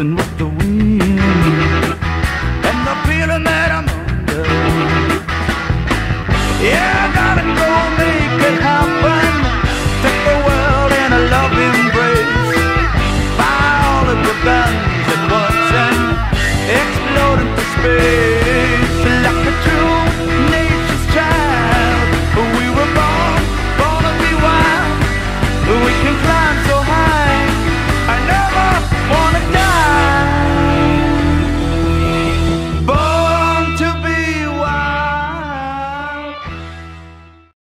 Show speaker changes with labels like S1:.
S1: Racing with the wind,